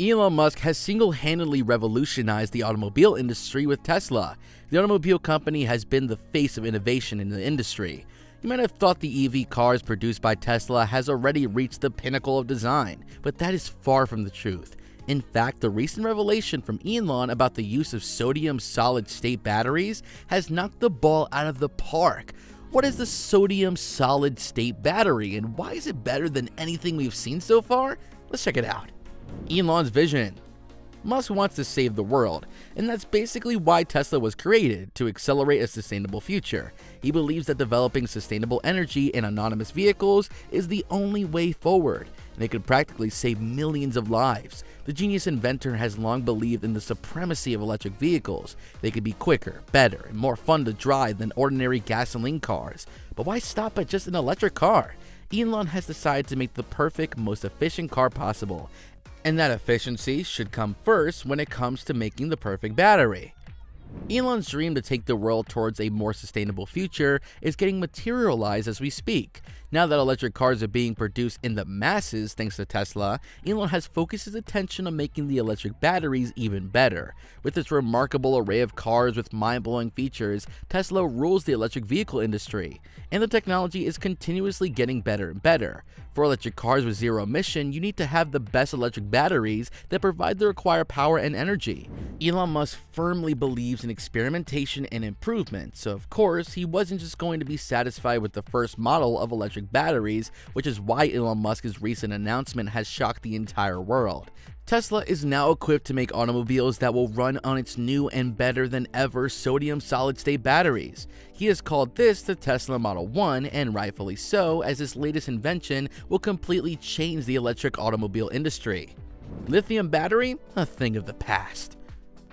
Elon Musk has single handedly revolutionized the automobile industry with Tesla. The automobile company has been the face of innovation in the industry. You might have thought the EV cars produced by Tesla has already reached the pinnacle of design, but that is far from the truth. In fact, the recent revelation from Elon about the use of sodium solid state batteries has knocked the ball out of the park. What is the sodium solid state battery and why is it better than anything we've seen so far? Let's check it out. Elon's vision. Musk wants to save the world, and that's basically why Tesla was created, to accelerate a sustainable future. He believes that developing sustainable energy in autonomous vehicles is the only way forward, and it could practically save millions of lives. The genius inventor has long believed in the supremacy of electric vehicles. They could be quicker, better, and more fun to drive than ordinary gasoline cars. But why stop at just an electric car? Elon has decided to make the perfect, most efficient car possible, and that efficiency should come first when it comes to making the perfect battery. Elon's dream to take the world towards a more sustainable future is getting materialized as we speak. Now that electric cars are being produced in the masses thanks to Tesla, Elon has focused his attention on making the electric batteries even better. With its remarkable array of cars with mind-blowing features, Tesla rules the electric vehicle industry, and the technology is continuously getting better and better. For electric cars with zero emission, you need to have the best electric batteries that provide the required power and energy. Elon Musk firmly believes in experimentation and improvement, so of course, he wasn't just going to be satisfied with the first model of electric batteries, which is why Elon Musk's recent announcement has shocked the entire world. Tesla is now equipped to make automobiles that will run on its new and better than ever sodium solid state batteries. He has called this the Tesla Model 1, and rightfully so, as this latest invention will completely change the electric automobile industry. Lithium battery? A thing of the past.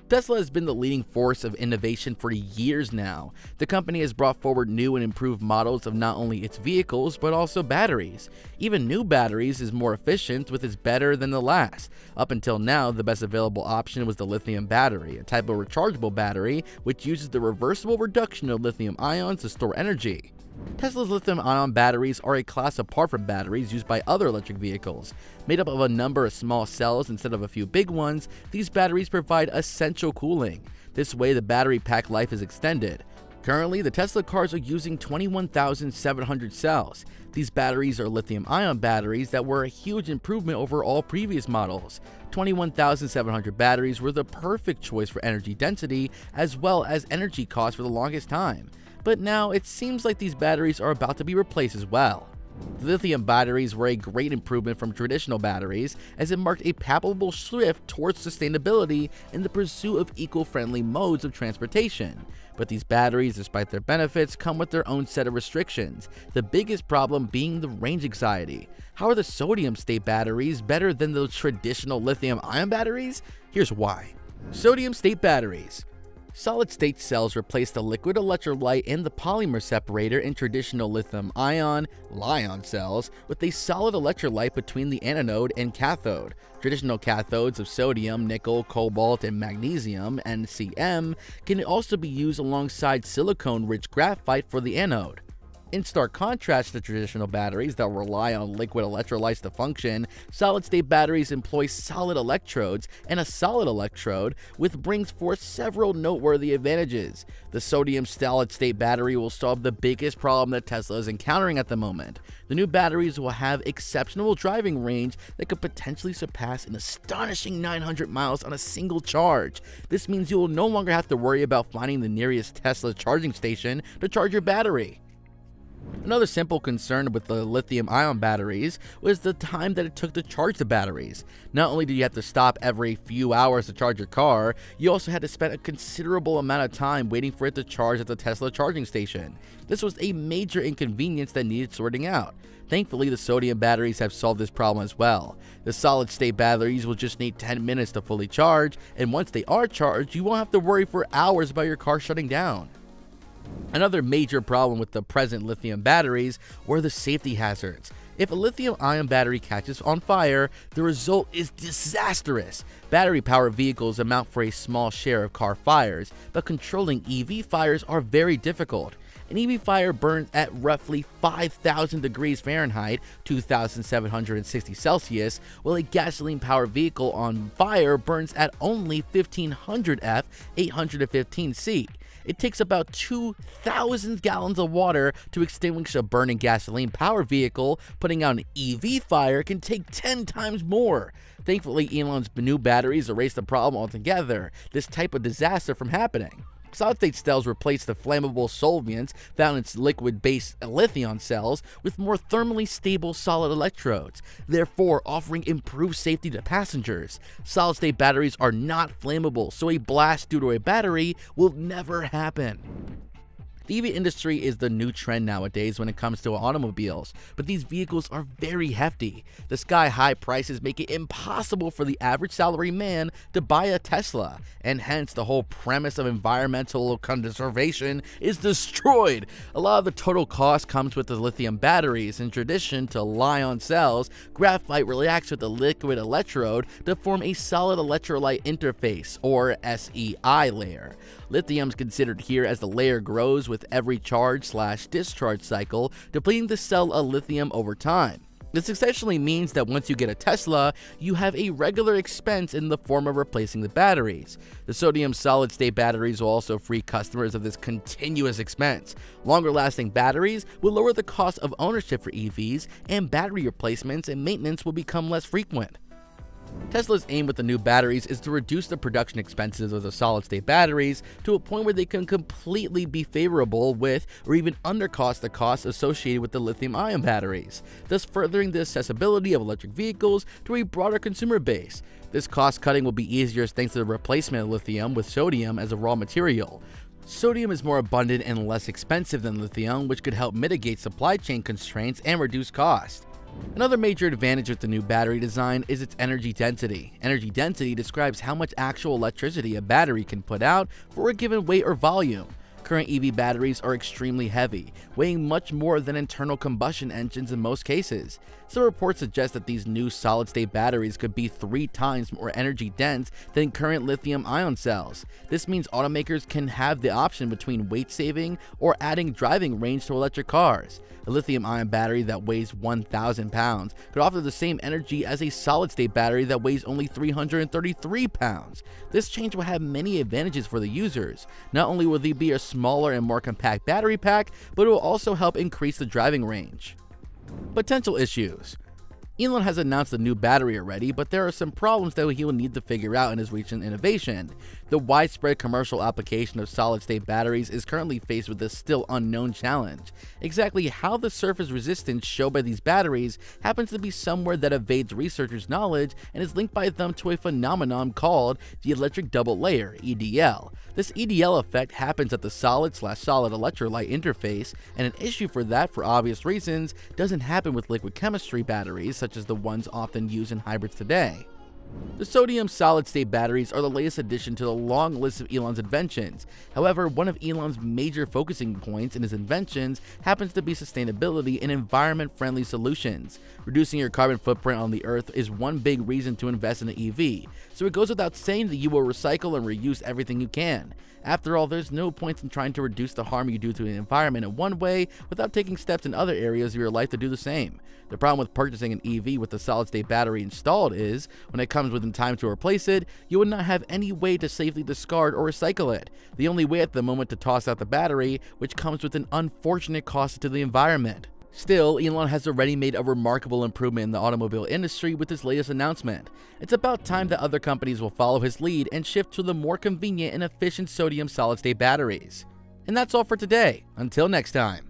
Tesla has been the leading force of innovation for years now. The company has brought forward new and improved models of not only its vehicles, but also batteries. Even new batteries is more efficient with its better than the last. Up until now, the best available option was the lithium battery, a type of rechargeable battery which uses the reversible reduction of lithium ions to store energy. Tesla's lithium-ion batteries are a class apart from batteries used by other electric vehicles. Made up of a number of small cells instead of a few big ones, these batteries provide essential cooling. This way, the battery pack life is extended. Currently, the Tesla cars are using 21,700 cells. These batteries are lithium-ion batteries that were a huge improvement over all previous models. 21,700 batteries were the perfect choice for energy density as well as energy cost for the longest time but now it seems like these batteries are about to be replaced as well. The lithium batteries were a great improvement from traditional batteries, as it marked a palpable shift towards sustainability in the pursuit of eco-friendly modes of transportation. But these batteries, despite their benefits, come with their own set of restrictions, the biggest problem being the range anxiety. How are the sodium state batteries better than the traditional lithium ion batteries? Here's why. Sodium state batteries. Solid-state cells replace the liquid electrolyte and the polymer separator in traditional lithium-ion, Li-ion cells with a solid electrolyte between the anode and cathode. Traditional cathodes of sodium, nickel, cobalt, and magnesium, NCM, can also be used alongside silicone-rich graphite for the anode. In stark contrast to traditional batteries that rely on liquid electrolytes to function, solid-state batteries employ solid electrodes, and a solid electrode with brings forth several noteworthy advantages. The sodium solid-state battery will solve the biggest problem that Tesla is encountering at the moment. The new batteries will have exceptional driving range that could potentially surpass an astonishing 900 miles on a single charge. This means you will no longer have to worry about finding the nearest Tesla charging station to charge your battery. Another simple concern with the lithium ion batteries was the time that it took to charge the batteries. Not only did you have to stop every few hours to charge your car, you also had to spend a considerable amount of time waiting for it to charge at the Tesla charging station. This was a major inconvenience that needed sorting out. Thankfully, the sodium batteries have solved this problem as well. The solid state batteries will just need 10 minutes to fully charge, and once they are charged, you won't have to worry for hours about your car shutting down. Another major problem with the present lithium batteries were the safety hazards. If a lithium ion battery catches on fire, the result is disastrous. Battery powered vehicles amount for a small share of car fires, but controlling EV fires are very difficult. An EV fire burns at roughly 5,000 degrees Fahrenheit, 2,760 Celsius, while a gasoline powered vehicle on fire burns at only 1500 F, 815 C. It takes about 2,000 gallons of water to extinguish a burning gasoline powered vehicle. Putting out an EV fire can take 10 times more. Thankfully, Elon's new batteries erase the problem altogether, this type of disaster from happening. Solid-state cells replace the flammable solvents found in liquid-based lithium cells with more thermally stable solid electrodes, therefore offering improved safety to passengers. Solid-state batteries are not flammable, so a blast due to a battery will never happen. The EV industry is the new trend nowadays when it comes to automobiles, but these vehicles are very hefty. The sky high prices make it impossible for the average salary man to buy a Tesla, and hence the whole premise of environmental conservation is destroyed. A lot of the total cost comes with the lithium batteries. In tradition to Li-ion cells, graphite reacts with the liquid electrode to form a solid electrolyte interface, or SEI layer. Lithium is considered here as the layer grows with every charge slash discharge cycle, depleting the cell of lithium over time. This essentially means that once you get a Tesla, you have a regular expense in the form of replacing the batteries. The sodium solid state batteries will also free customers of this continuous expense. Longer lasting batteries will lower the cost of ownership for EVs, and battery replacements and maintenance will become less frequent. Tesla's aim with the new batteries is to reduce the production expenses of the solid-state batteries to a point where they can completely be favorable with or even undercost the costs associated with the lithium-ion batteries, thus furthering the accessibility of electric vehicles to a broader consumer base. This cost cutting will be easier thanks to the replacement of lithium with sodium as a raw material. Sodium is more abundant and less expensive than lithium, which could help mitigate supply chain constraints and reduce cost. Another major advantage with the new battery design is its energy density. Energy density describes how much actual electricity a battery can put out for a given weight or volume. Current EV batteries are extremely heavy, weighing much more than internal combustion engines in most cases. Some reports suggest that these new solid-state batteries could be three times more energy dense than current lithium-ion cells. This means automakers can have the option between weight saving or adding driving range to electric cars. A lithium-ion battery that weighs 1,000 pounds could offer the same energy as a solid-state battery that weighs only 333 pounds. This change will have many advantages for the users. Not only will they be a smaller and more compact battery pack, but it will also help increase the driving range. Potential issues Elon has announced a new battery already, but there are some problems that he will need to figure out in his recent innovation. The widespread commercial application of solid-state batteries is currently faced with a still unknown challenge. Exactly how the surface resistance shown by these batteries happens to be somewhere that evades researchers' knowledge and is linked by them to a phenomenon called the electric double layer, EDL. This EDL effect happens at the solid-slash-solid electrolyte interface, and an issue for that, for obvious reasons, doesn't happen with liquid chemistry batteries such as the ones often used in hybrids today. The sodium solid-state batteries are the latest addition to the long list of Elon's inventions. However, one of Elon's major focusing points in his inventions happens to be sustainability and environment-friendly solutions. Reducing your carbon footprint on the earth is one big reason to invest in an EV, so it goes without saying that you will recycle and reuse everything you can. After all, there's no point in trying to reduce the harm you do to the environment in one way without taking steps in other areas of your life to do the same. The problem with purchasing an EV with a solid-state battery installed is, when it comes within time to replace it, you would not have any way to safely discard or recycle it. The only way at the moment to toss out the battery, which comes with an unfortunate cost to the environment. Still, Elon has already made a remarkable improvement in the automobile industry with his latest announcement. It's about time that other companies will follow his lead and shift to the more convenient and efficient sodium solid-state batteries. And that's all for today. Until next time.